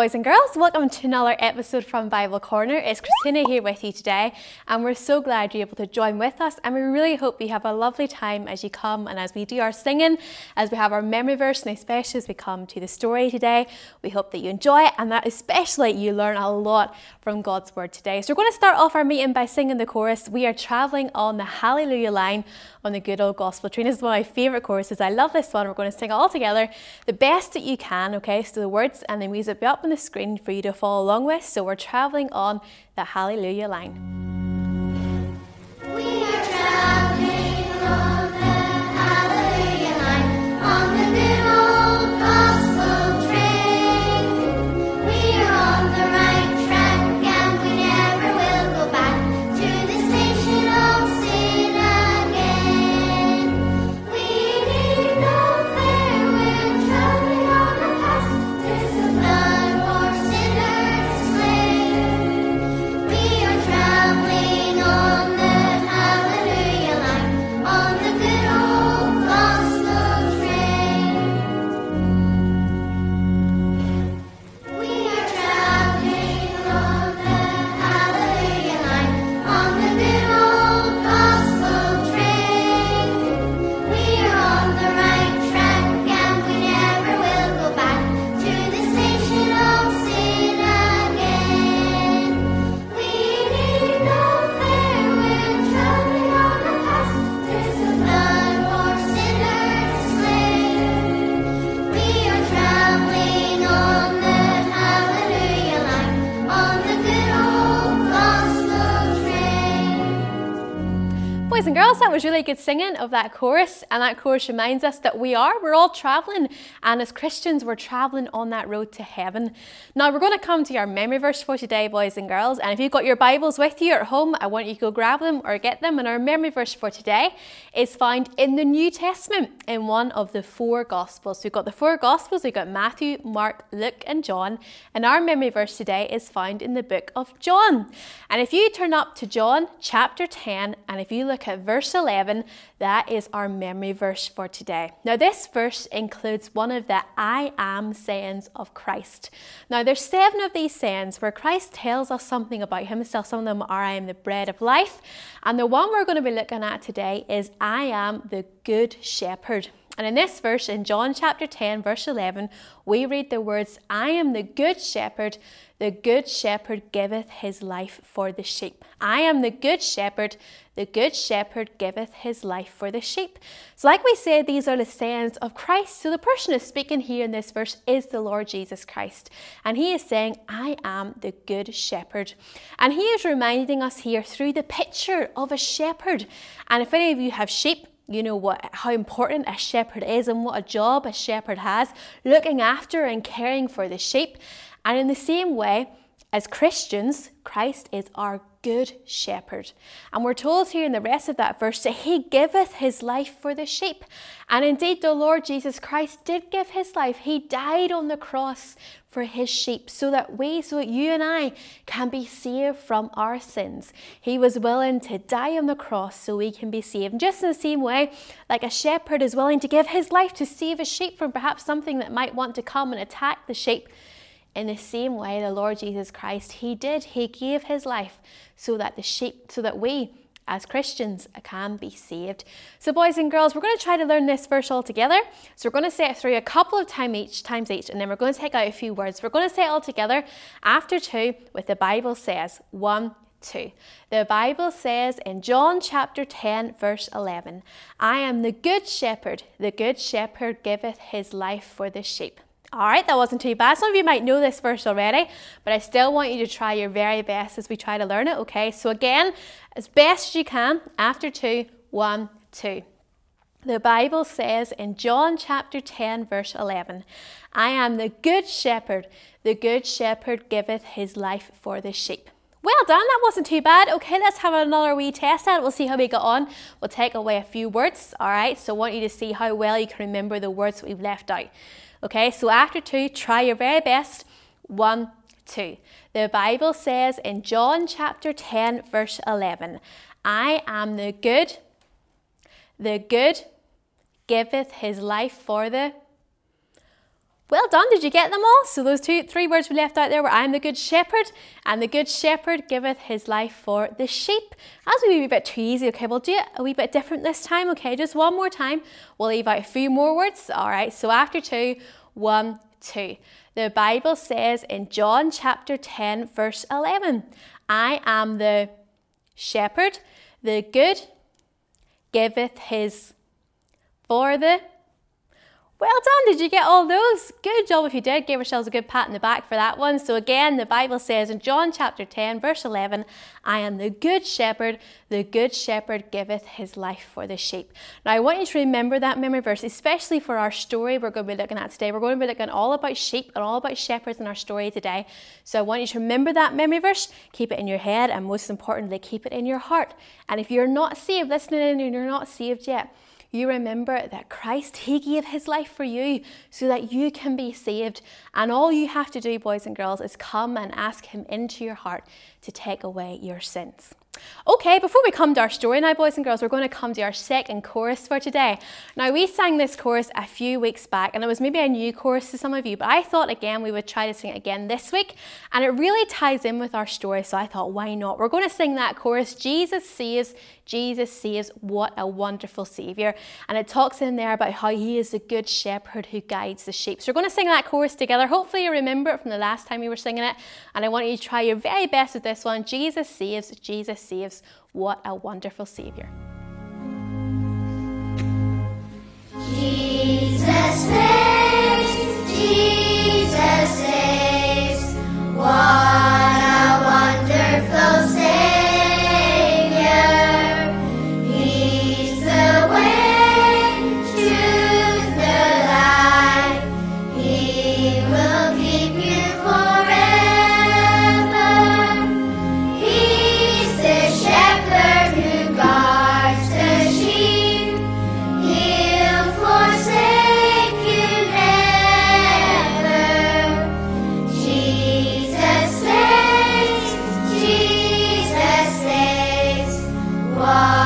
boys and girls. Welcome to another episode from Bible Corner. It's Christina here with you today, and we're so glad you're able to join with us. And we really hope you have a lovely time as you come and as we do our singing, as we have our memory verse, and especially as we come to the story today. We hope that you enjoy it and that especially you learn a lot from God's Word today. So, we're going to start off our meeting by singing the chorus. We are traveling on the Hallelujah line on the good old gospel train. This is one of my favourite choruses. I love this one. We're going to sing it all together the best that you can, okay? So, the words and the music will be up on the screen for you to follow along with. So, we're traveling on the Hallelujah line. Was really good singing of that chorus, and that chorus reminds us that we are, we're all traveling, and as Christians, we're traveling on that road to heaven. Now, we're going to come to our memory verse for today, boys and girls, and if you've got your Bibles with you at home, I want you to go grab them or get them. And our memory verse for today is found in the New Testament in one of the four Gospels. We've got the four Gospels, we've got Matthew, Mark, Luke, and John, and our memory verse today is found in the book of John. And if you turn up to John chapter 10, and if you look at verse 11, that is our memory verse for today. Now, this verse includes one of the I am sayings of Christ. Now, there's seven of these sayings where Christ tells us something about himself. Some of them are I am the bread of life. And the one we're going to be looking at today is I am the good shepherd. And in this verse, in John chapter 10, verse 11, we read the words, I am the good shepherd. The good shepherd giveth his life for the sheep. I am the good shepherd. The good shepherd giveth his life for the sheep. So, like we said, these are the sayings of Christ. So, the person who's speaking here in this verse is the Lord Jesus Christ. And he is saying, I am the good shepherd. And he is reminding us here through the picture of a shepherd. And if any of you have sheep, you know what how important a shepherd is and what a job a shepherd has looking after and caring for the sheep. And in the same way as Christians Christ is our good shepherd. And we're told here in the rest of that verse that he giveth his life for the sheep. And indeed the Lord Jesus Christ did give his life. He died on the cross for his sheep so that we so that you and I can be saved from our sins. He was willing to die on the cross so we can be saved. And just in the same way like a shepherd is willing to give his life to save a sheep from perhaps something that might want to come and attack the sheep. In the same way the Lord Jesus Christ he did he gave his life so that the sheep so that we as Christians can be saved. So, boys and girls, we're going to try to learn this verse all together. So, we're going to say it through a couple of time each, times each, and then we're going to take out a few words. We're going to say it all together after two with the Bible says. One, 2. The Bible says in John chapter 10, verse 11, I am the good shepherd. The good shepherd giveth his life for the sheep. All right, that wasn't too bad. Some of you might know this verse already, but I still want you to try your very best as we try to learn it, okay? So, again, as best as you can, after two, one, two. The Bible says in John chapter 10, verse 11, I am the good shepherd. The good shepherd giveth his life for the sheep. Well done, that wasn't too bad. Okay, let's have another wee test at it. We'll see how we get on. We'll take away a few words, all right? So I want you to see how well you can remember the words we've left out. Okay, so after two, try your very best. One, 2. The Bible says in John chapter 10, verse 11, I am the good, the good giveth his life for the well done, did you get them all? So those two, three words we left out there were I am the good shepherd, and the good shepherd giveth his life for the sheep. As we That's a bit too easy. Okay, we'll do it a wee bit different this time. Okay, just one more time. We'll leave out a few more words. All right, so after two, one, two. The Bible says in John chapter 10, verse 11, I am the shepherd, the good giveth his for the well done, did you get all those? Good job if you did. Give yourselves a good pat in the back for that one. So, again, the Bible says in John chapter 10, verse 11, I am the good shepherd. The good shepherd giveth his life for the sheep. Now, I want you to remember that memory verse, especially for our story we're going to be looking at today. We're going to be looking all about sheep and all about shepherds in our story today. So, I want you to remember that memory verse, keep it in your head, and most importantly, keep it in your heart. And if you're not saved, listening in and you're not saved yet, you remember that Christ, He gave His life for you so that you can be saved. And all you have to do, boys and girls, is come and ask Him into your heart to take away your sins. Okay, before we come to our story now, boys and girls, we're going to come to our second chorus for today. Now, we sang this chorus a few weeks back, and it was maybe a new chorus to some of you, but I thought again we would try to sing it again this week, and it really ties in with our story, so I thought, why not? We're going to sing that chorus Jesus saves, Jesus saves, what a wonderful Saviour. And it talks in there about how He is the good shepherd who guides the sheep. So we're going to sing that chorus together. Hopefully, you remember it from the last time we were singing it, and I want you to try your very best with this one Jesus saves, Jesus saves. What a wonderful Saviour. Jesus saves, Jesus saves. What What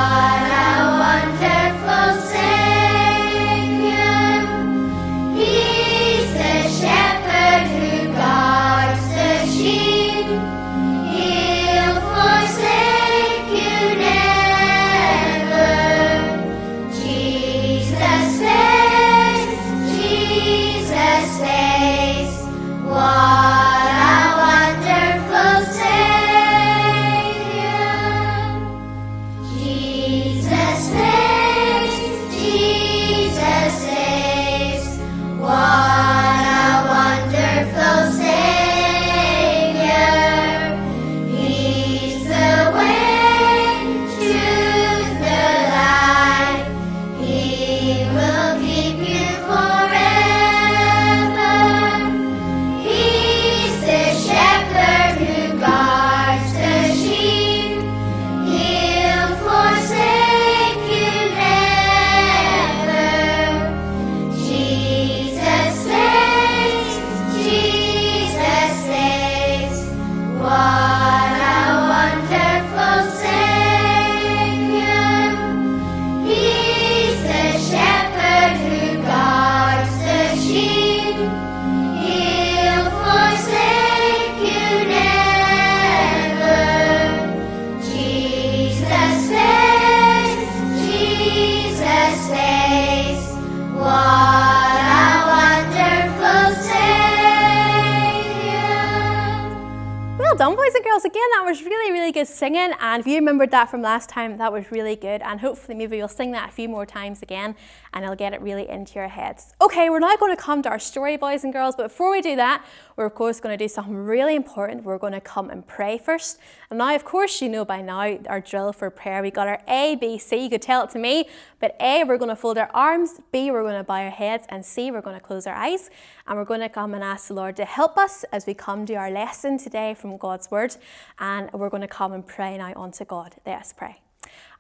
remembered that from last time, that was really good. And hopefully, maybe you'll sing that a few more times again and it'll get it really into your heads. Okay, we're now going to come to our story, boys and girls. But before we do that, we're of course going to do something really important. We're going to come and pray first. And now, of course, you know by now our drill for prayer. We got our A, B, C. You could tell it to me. But A, we're going to fold our arms. B, we're going to bow our heads. And C, we're going to close our eyes. And we're going to come and ask the Lord to help us as we come to our lesson today from God's Word. And we're going to come and pray now unto God. Let's pray.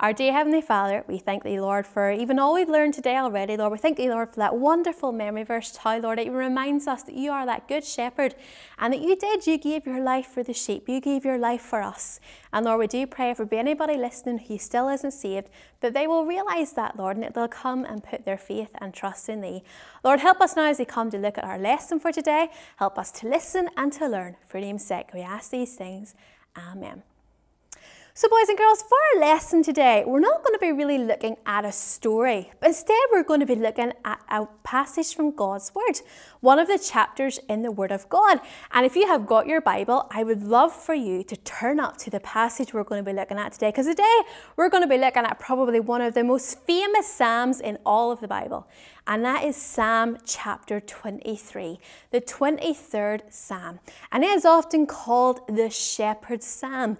Our dear Heavenly Father, we thank Thee, Lord, for even all we've learned today already, Lord. We thank Thee, Lord, for that wonderful memory verse, how, Lord, it reminds us that You are that good shepherd and that You did, You gave Your life for the sheep, You gave Your life for us. And Lord, we do pray be anybody listening who still isn't saved, that they will realise that, Lord, and that they'll come and put their faith and trust in Thee. Lord, help us now as we come to look at our lesson for today. Help us to listen and to learn. For name's sake, we ask these things. Amen. So, boys and girls, for our lesson today, we're not going to be really looking at a story, but instead, we're going to be looking at a passage from God's Word, one of the chapters in the Word of God. And if you have got your Bible, I would love for you to turn up to the passage we're going to be looking at today, because today we're going to be looking at probably one of the most famous Psalms in all of the Bible, and that is Psalm chapter 23, the 23rd Psalm. And it is often called the Shepherd's Psalm.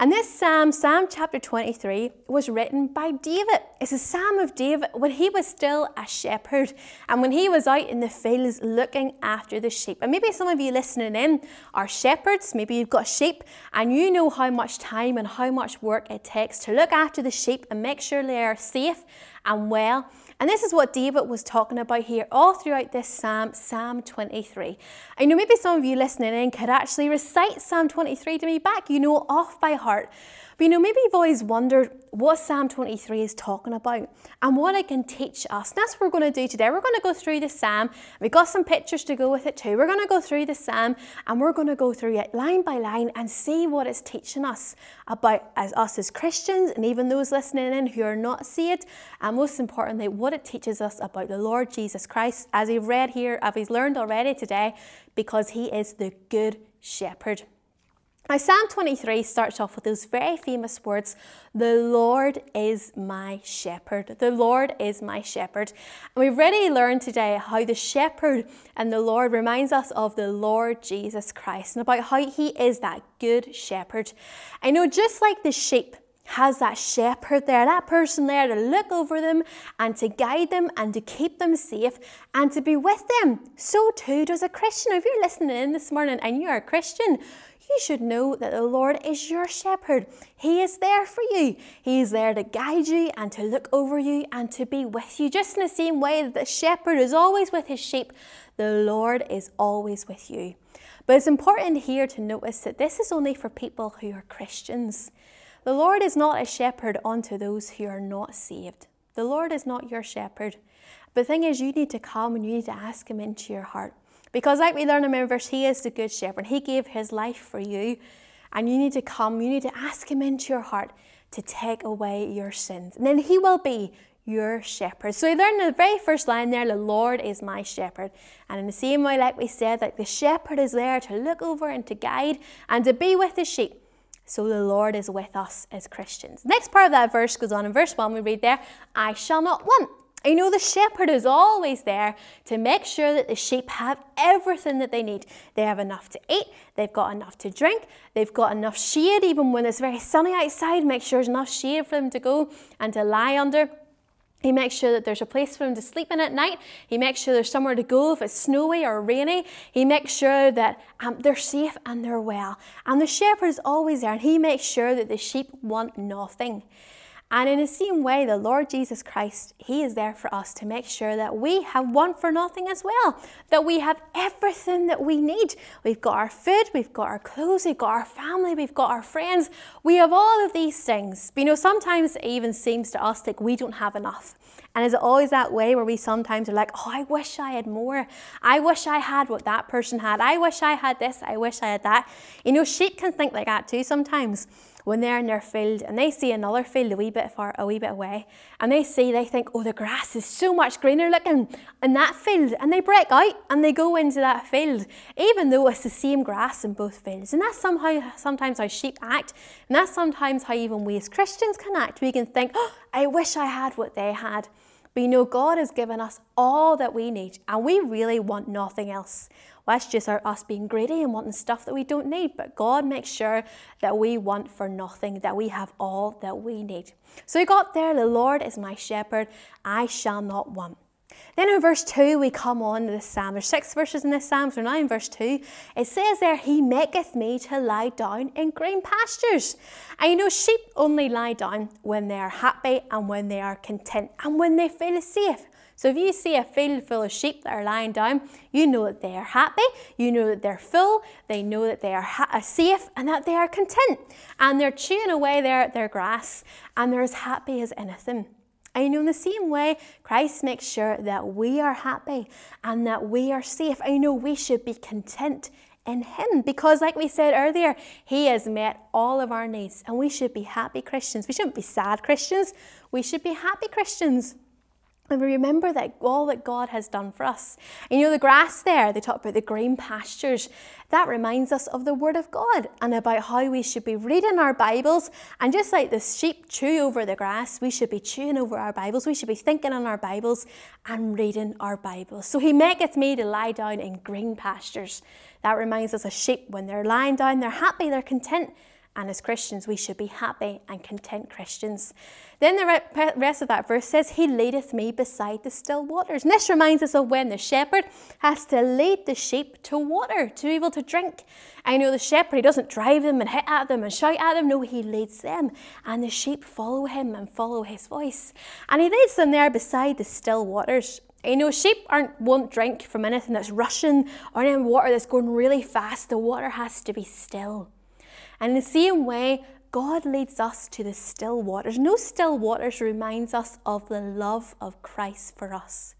And this psalm, Psalm chapter 23, was written by David. It's a psalm of David when he was still a shepherd and when he was out in the fields looking after the sheep. And maybe some of you listening in are shepherds, maybe you've got sheep and you know how much time and how much work it takes to look after the sheep and make sure they are safe and well. And this is what David was talking about here all throughout this Psalm, Psalm 23. I know maybe some of you listening in could actually recite Psalm 23 to me back, you know, off by heart. But you know, maybe you've always wondered what Psalm 23 is talking about and what it can teach us. And that's what we're going to do today. We're going to go through the Psalm. We've got some pictures to go with it too. We're going to go through the Psalm and we're going to go through it line by line and see what it's teaching us about as us as Christians and even those listening in who are not saved. And most importantly, what it teaches us about the Lord Jesus Christ, as we've read here, as we've learned already today, because he is the good shepherd. Now, Psalm 23 starts off with those very famous words The Lord is my shepherd. The Lord is my shepherd. And we've already learned today how the shepherd and the Lord reminds us of the Lord Jesus Christ and about how he is that good shepherd. I know just like the sheep, has that shepherd there, that person there to look over them and to guide them and to keep them safe and to be with them. So too does a Christian. If you're listening in this morning and you're a Christian, you should know that the Lord is your shepherd. He is there for you. He is there to guide you and to look over you and to be with you. Just in the same way that the shepherd is always with his sheep, the Lord is always with you. But it's important here to notice that this is only for people who are Christians. The Lord is not a shepherd unto those who are not saved. The Lord is not your shepherd. But the thing is, you need to come and you need to ask Him into your heart. Because, like we learn in verse, He is the good shepherd. He gave His life for you. And you need to come, you need to ask Him into your heart to take away your sins. And then He will be your shepherd. So we learn in the very first line there, the Lord is my shepherd. And in the same way, like we said, like the shepherd is there to look over and to guide and to be with the sheep. So the Lord is with us as Christians. Next part of that verse goes on in verse 1, we read there, I shall not want. I know the shepherd is always there to make sure that the sheep have everything that they need. They have enough to eat, they've got enough to drink, they've got enough shade, even when it's very sunny outside, make sure there's enough shade for them to go and to lie under. He makes sure that there's a place for them to sleep in at night. He makes sure there's somewhere to go if it's snowy or rainy. He makes sure that um, they're safe and they're well. And the shepherd is always there and he makes sure that the sheep want nothing. And in the same way, the Lord Jesus Christ, He is there for us to make sure that we have want for nothing as well, that we have everything that we need. We've got our food, we've got our clothes, we've got our family, we've got our friends. We have all of these things. You know, sometimes it even seems to us like we don't have enough. And is it always that way where we sometimes are like, oh, I wish I had more. I wish I had what that person had. I wish I had this. I wish I had that. You know, sheep can think like that too sometimes when they're in their field and they see another field a wee bit far, a wee bit away, and they see, they think, oh, the grass is so much greener looking in that field, and they break out and they go into that field, even though it's the same grass in both fields. And that's somehow sometimes how sheep act, and that's sometimes how even we as Christians can act. We can think, oh, I wish I had what they had. But you know, God has given us all that we need, and we really want nothing else. That's just our, us being greedy and wanting stuff that we don't need. But God makes sure that we want for nothing, that we have all that we need. So we got there, the Lord is my shepherd, I shall not want. Then in verse 2, we come on to the psalm. There's six verses in this psalm, so now in verse 2, it says there, He maketh me to lie down in green pastures. And you know, sheep only lie down when they are happy and when they are content and when they feel safe. So if you see a field full of sheep that are lying down, you know that they are happy, you know that they're full, they know that they are uh, safe and that they are content. And they're chewing away their, their grass and they're as happy as anything. And you know, in the same way, Christ makes sure that we are happy and that we are safe. I know we should be content in Him because, like we said earlier, He has met all of our needs and we should be happy Christians. We shouldn't be sad Christians, we should be happy Christians. And we remember that all that God has done for us. And you know, the grass there, they talk about the green pastures. That reminds us of the Word of God and about how we should be reading our Bibles. And just like the sheep chew over the grass, we should be chewing over our Bibles. We should be thinking on our Bibles and reading our Bibles. So He maketh me to lie down in green pastures. That reminds us of sheep when they're lying down, they're happy, they're content. And as Christians, we should be happy and content Christians. Then the rest of that verse says, He leadeth me beside the still waters. And this reminds us of when the shepherd has to lead the sheep to water to be able to drink. I know the shepherd, he doesn't drive them and hit at them and shout at them. No, he leads them. And the sheep follow him and follow his voice. And he leads them there beside the still waters. You know, sheep aren't won't drink from anything that's rushing or any water that's going really fast. The water has to be still. And in the same way, God leads us to the still waters. No still waters reminds us of the love of Christ for us.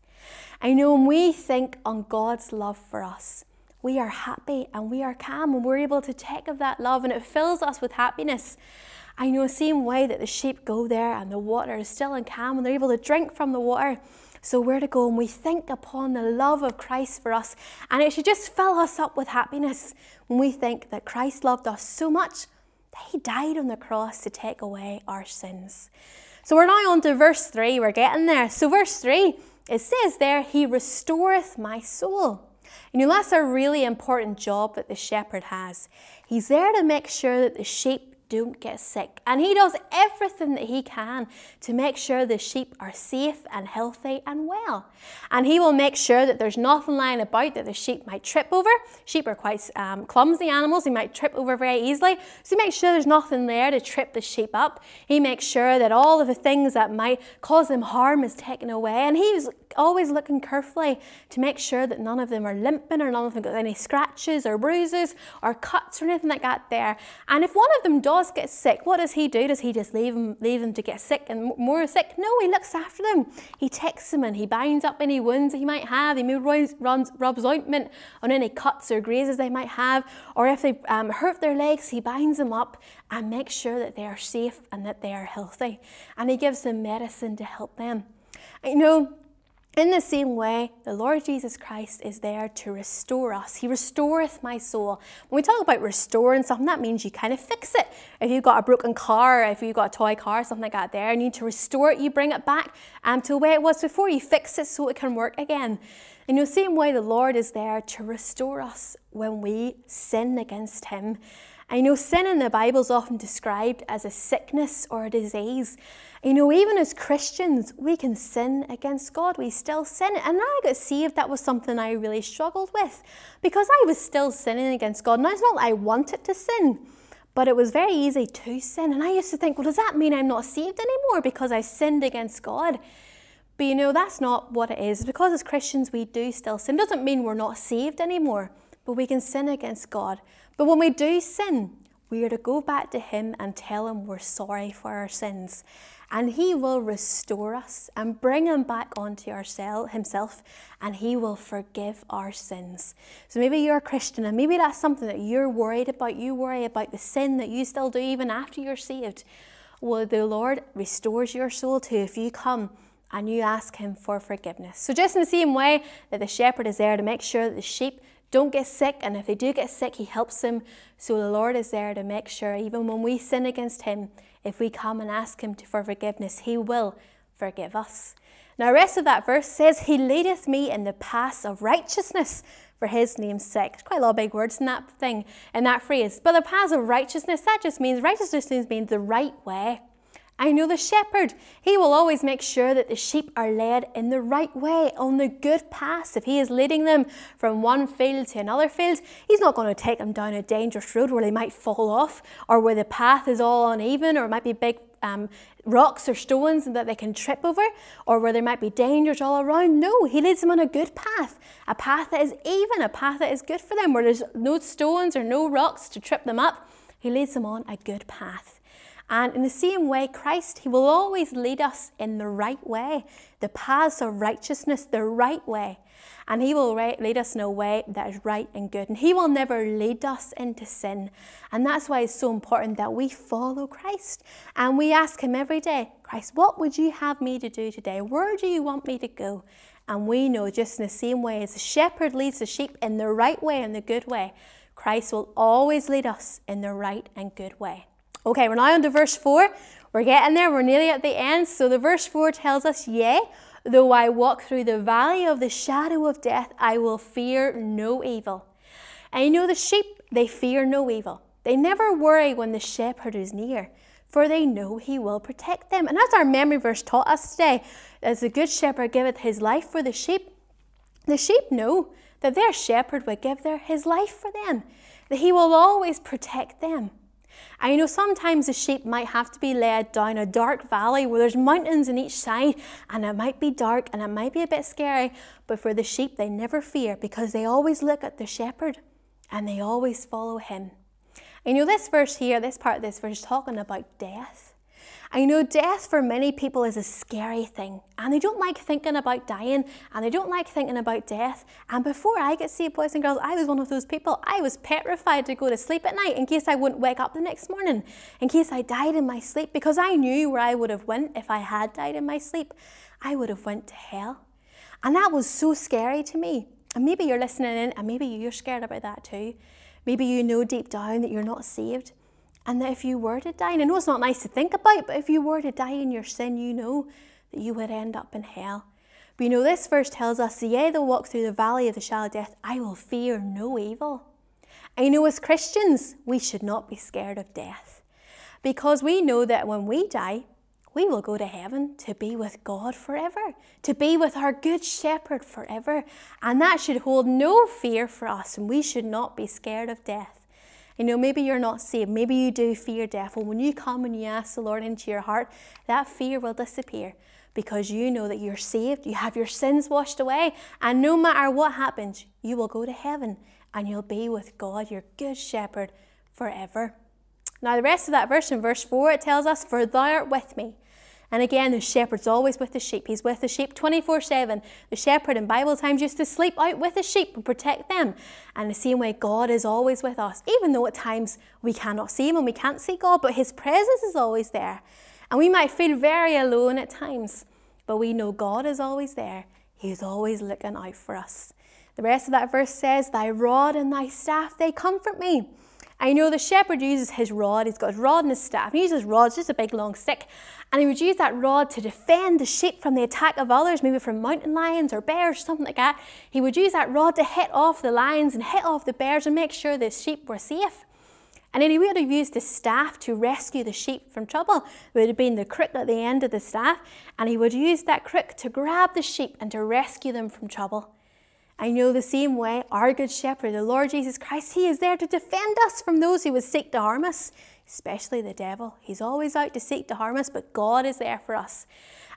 I know when we think on God's love for us, we are happy and we are calm and we're able to take of that love and it fills us with happiness. I know the same way that the sheep go there and the water is still and calm and they're able to drink from the water. So we're to go and we think upon the love of Christ for us. And it should just fill us up with happiness when we think that Christ loved us so much that he died on the cross to take away our sins. So we're now on to verse 3. We're getting there. So, verse 3, it says there, He restoreth my soul. And You know, that's a really important job that the shepherd has. He's there to make sure that the sheep don't get sick. And he does everything that he can to make sure the sheep are safe and healthy and well. And he will make sure that there's nothing lying about that the sheep might trip over. Sheep are quite um, clumsy animals, they might trip over very easily. So he makes sure there's nothing there to trip the sheep up. He makes sure that all of the things that might cause them harm is taken away. And he's always looking carefully to make sure that none of them are limping or none of them got any scratches or bruises or cuts or anything like that there. And if one of them does get sick, what does he do? Does he just leave them, leave them to get sick and more sick? No, he looks after them. He takes them and he binds up any wounds he might have. He maybe runs, rubs ointment on any cuts or grazes they might have. Or if they um, hurt their legs, he binds them up and makes sure that they are safe and that they are healthy. And he gives them medicine to help them. You know, in the same way, the Lord Jesus Christ is there to restore us. He restoreth my soul. When we talk about restoring something, that means you kind of fix it. If you've got a broken car, if you've got a toy car, something like that there, you need to restore it, you bring it back um, to the way it was before. You fix it so it can work again. In the same way, the Lord is there to restore us when we sin against Him. I know sin in the Bible is often described as a sickness or a disease. You know, even as Christians, we can sin against God. We still sin. And I got saved, that was something I really struggled with because I was still sinning against God. Now, it's not that I wanted to sin, but it was very easy to sin. And I used to think, well, does that mean I'm not saved anymore because I sinned against God? But you know, that's not what it is. Because as Christians, we do still sin. It doesn't mean we're not saved anymore, but we can sin against God. But when we do sin, we are to go back to Him and tell Him we're sorry for our sins. And He will restore us and bring Him back onto ourselves, Himself, and He will forgive our sins. So maybe you're a Christian and maybe that's something that you're worried about. You worry about the sin that you still do even after you're saved. Well, the Lord restores your soul too if you come and you ask Him for forgiveness. So, just in the same way that the shepherd is there to make sure that the sheep don't get sick, and if they do get sick, He helps them. So the Lord is there to make sure, even when we sin against Him, if we come and ask Him for forgiveness, He will forgive us. Now, the rest of that verse says, He leadeth me in the paths of righteousness for His name's sake. There's quite a lot of big words in that thing, in that phrase. But the paths of righteousness, that just means righteousness means the right way. I know the shepherd. He will always make sure that the sheep are led in the right way, on the good path. If he is leading them from one field to another field, he's not going to take them down a dangerous road where they might fall off or where the path is all uneven or it might be big um, rocks or stones that they can trip over or where there might be dangers all around. No, he leads them on a good path, a path that is even, a path that is good for them, where there's no stones or no rocks to trip them up. He leads them on a good path. And in the same way, Christ, He will always lead us in the right way, the paths of righteousness, the right way. And He will lead us in a way that is right and good. And He will never lead us into sin. And that's why it's so important that we follow Christ. And we ask Him every day, Christ, what would you have me to do today? Where do you want me to go? And we know just in the same way as the shepherd leads the sheep in the right way and the good way, Christ will always lead us in the right and good way. Okay, we're now on to verse 4. We're getting there, we're nearly at the end. So the verse 4 tells us, Yea, though I walk through the valley of the shadow of death, I will fear no evil. And you know the sheep, they fear no evil. They never worry when the shepherd is near, for they know he will protect them. And as our memory verse taught us today, as the good shepherd giveth his life for the sheep, the sheep know that their shepherd would give their, his life for them, that he will always protect them. And you know, sometimes the sheep might have to be led down a dark valley where there's mountains on each side, and it might be dark and it might be a bit scary, but for the sheep, they never fear because they always look at the shepherd and they always follow him. And you know, this verse here, this part of this verse is talking about death. I know death for many people is a scary thing, and they don't like thinking about dying, and they don't like thinking about death. And before I get saved, boys and girls, I was one of those people. I was petrified to go to sleep at night in case I wouldn't wake up the next morning, in case I died in my sleep, because I knew where I would have went if I had died in my sleep. I would have went to hell, and that was so scary to me. And maybe you're listening in, and maybe you're scared about that too. Maybe you know deep down that you're not saved. And that if you were to die, and I know it's not nice to think about, but if you were to die in your sin, you know that you would end up in hell. But you know, this verse tells us, Yea, though walk through the valley of the shadow of death, I will fear no evil. I know as Christians, we should not be scared of death. Because we know that when we die, we will go to heaven to be with God forever, to be with our good shepherd forever. And that should hold no fear for us, and we should not be scared of death. You know, maybe you're not saved. Maybe you do fear death. Well, when you come and you ask the Lord into your heart, that fear will disappear because you know that you're saved, you have your sins washed away, and no matter what happens, you will go to heaven and you'll be with God, your good shepherd, forever. Now, the rest of that verse in verse 4, it tells us, For thou art with me and again, the shepherd's always with the sheep. He's with the sheep 24 7. The shepherd in Bible times used to sleep out with the sheep and protect them. And the same way, God is always with us, even though at times we cannot see Him and we can't see God, but His presence is always there. And we might feel very alone at times, but we know God is always there. He is always looking out for us. The rest of that verse says, Thy rod and thy staff, they comfort me. I know the shepherd uses his rod, he's got his rod and his staff. He uses rods, just a big long stick. And he would use that rod to defend the sheep from the attack of others, maybe from mountain lions or bears, or something like that. He would use that rod to hit off the lions and hit off the bears and make sure the sheep were safe. And then he would have used his staff to rescue the sheep from trouble. It would have been the crook at the end of the staff, and he would use that crook to grab the sheep and to rescue them from trouble. I know the same way our Good Shepherd, the Lord Jesus Christ, He is there to defend us from those who would seek to harm us, especially the devil. He's always out to seek to harm us, but God is there for us.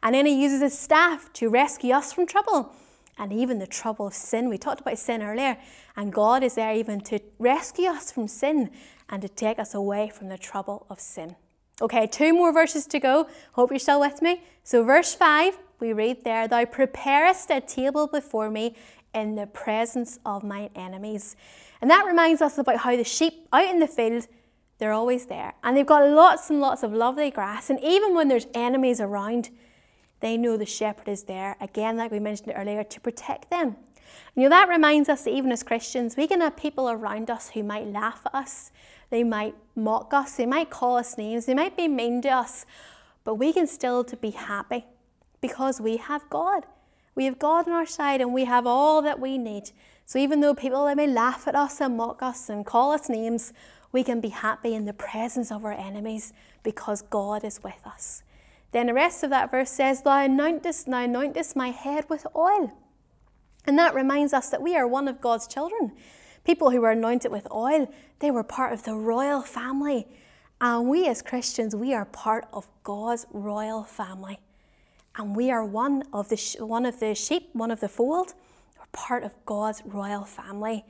And then He uses His staff to rescue us from trouble and even the trouble of sin. We talked about sin earlier, and God is there even to rescue us from sin and to take us away from the trouble of sin. Okay, two more verses to go. Hope you're still with me. So, verse 5, we read there, Thou preparest a table before me in the presence of my enemies. And that reminds us about how the sheep out in the field, they're always there. And they've got lots and lots of lovely grass. And even when there's enemies around, they know the shepherd is there, again, like we mentioned earlier, to protect them. You know, that reminds us that even as Christians, we can have people around us who might laugh at us, they might mock us, they might call us names, they might be mean to us, but we can still to be happy because we have God. We have God on our side and we have all that we need. So even though people they may laugh at us and mock us and call us names, we can be happy in the presence of our enemies because God is with us. Then the rest of that verse says, Thou anointest, now anointest my head with oil. And that reminds us that we are one of God's children. People who were anointed with oil, they were part of the royal family. And we as Christians, we are part of God's royal family. And we are one of the, one of the sheep, one of the fold. We're part of God's royal family.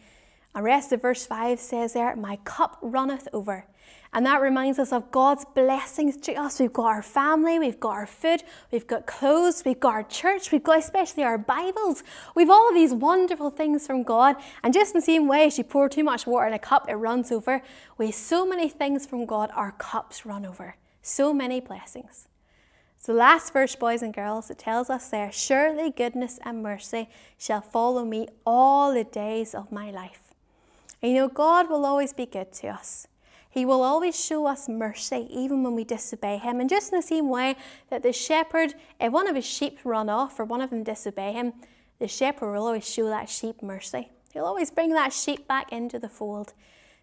The rest of verse 5 says there, My cup runneth over. And that reminds us of God's blessings to us. We've got our family, we've got our food, we've got clothes, we've got our church, we've got especially our Bibles. We've all these wonderful things from God. And just in the same way, as you pour too much water in a cup, it runs over. We so many things from God, our cups run over. So many blessings. So, last verse, boys and girls, it tells us there Surely goodness and mercy shall follow me all the days of my life. And you know, God will always be good to us. He will always show us mercy even when we disobey him. And just in the same way that the shepherd, if one of his sheep run off or one of them disobey him, the shepherd will always show that sheep mercy. He'll always bring that sheep back into the fold.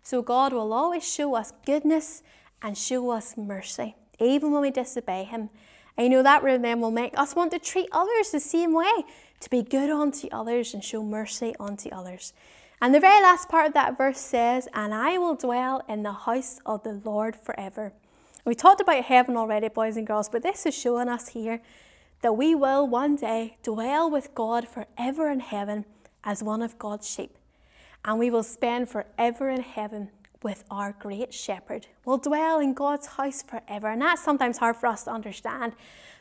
So God will always show us goodness and show us mercy, even when we disobey him. You know that then will make us want to treat others the same way, to be good unto others and show mercy unto others. And the very last part of that verse says, And I will dwell in the house of the Lord forever. We talked about heaven already, boys and girls, but this is showing us here that we will one day dwell with God forever in heaven as one of God's sheep. And we will spend forever in heaven with our great shepherd. We'll dwell in God's house forever. And that's sometimes hard for us to understand,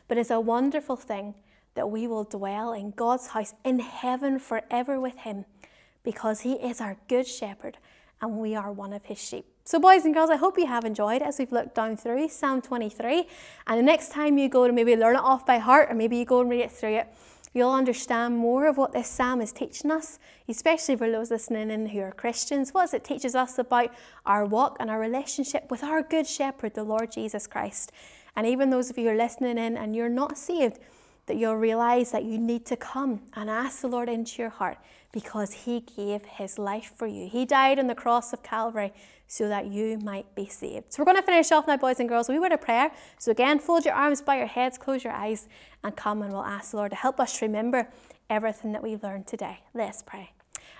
but it's a wonderful thing that we will dwell in God's house in heaven forever with Him because He is our good shepherd and we are one of His sheep. So, boys and girls, I hope you have enjoyed as we've looked down through Psalm 23. And the next time you go to maybe learn it off by heart, or maybe you go and read it through it, you'll understand more of what this psalm is teaching us, especially for those listening in who are Christians. What it teaches us about our walk and our relationship with our good shepherd, the Lord Jesus Christ. And even those of you who are listening in and you're not saved, that you'll realize that you need to come and ask the Lord into your heart because He gave His life for you. He died on the cross of Calvary so that you might be saved. So we're going to finish off now, boys and girls. We word a prayer. So again, fold your arms by your heads, close your eyes, and come and we'll ask the Lord to help us to remember everything that we've learned today. Let's pray.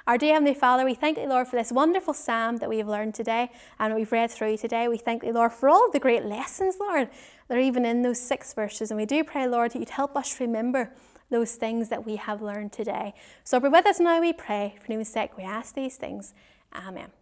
Our dear Heavenly Father, we thank you, Lord, for this wonderful psalm that we have learned today and we've read through today. We thank you, Lord, for all the great lessons, Lord, that are even in those six verses. And we do pray, Lord, that you'd help us remember those things that we have learned today. So be with us now, we pray. For name's sake, we ask these things. Amen.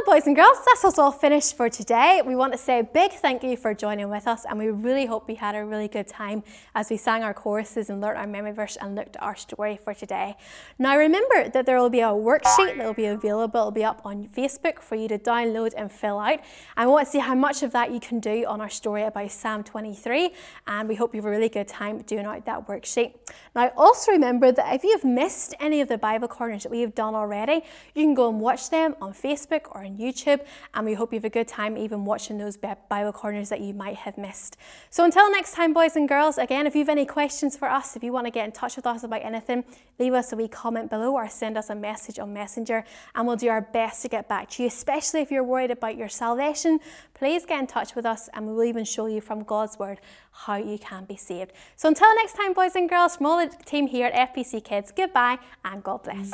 Well, boys and girls, that's us all finished for today. We want to say a big thank you for joining with us, and we really hope you had a really good time as we sang our choruses and learnt our memory verse and looked at our story for today. Now, remember that there will be a worksheet that will be available, it'll be up on Facebook for you to download and fill out. And we want to see how much of that you can do on our story about Psalm 23, and we hope you have a really good time doing out that worksheet. Now, also remember that if you have missed any of the Bible corners that we have done already, you can go and watch them on Facebook or on YouTube, and we hope you have a good time even watching those Bible corners that you might have missed. So until next time, boys and girls, again, if you have any questions for us, if you want to get in touch with us about anything, leave us a wee comment below or send us a message on Messenger, and we'll do our best to get back to you, especially if you're worried about your salvation. Please get in touch with us, and we will even show you from God's Word how you can be saved. So until next time, boys and girls, from all the team here at FPC Kids, goodbye and God bless.